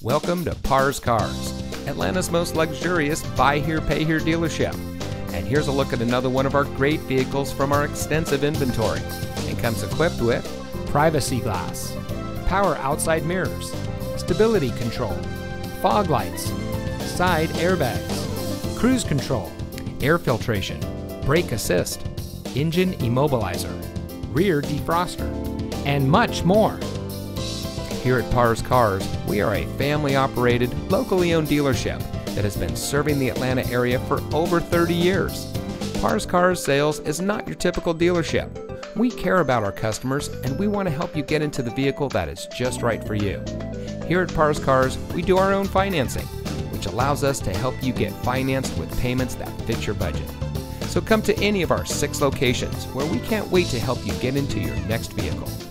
Welcome to Pars Cars, Atlanta's most luxurious buy here, pay here dealership. And here's a look at another one of our great vehicles from our extensive inventory. It comes equipped with privacy glass, power outside mirrors, stability control, fog lights, side airbags, cruise control, air filtration, brake assist, engine immobilizer, rear defroster, and much more. Here at Pars Cars, we are a family operated, locally owned dealership that has been serving the Atlanta area for over 30 years. Pars Cars Sales is not your typical dealership. We care about our customers and we want to help you get into the vehicle that is just right for you. Here at Pars Cars, we do our own financing, which allows us to help you get financed with payments that fit your budget. So come to any of our six locations where we can't wait to help you get into your next vehicle.